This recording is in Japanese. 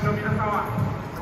士の皆様